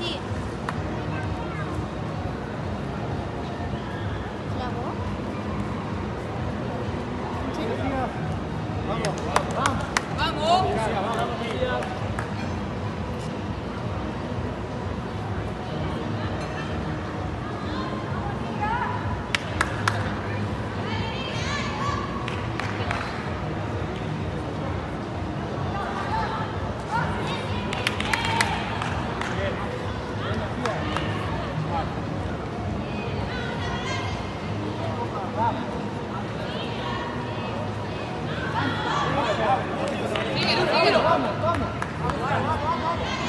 信。vamos, vamos.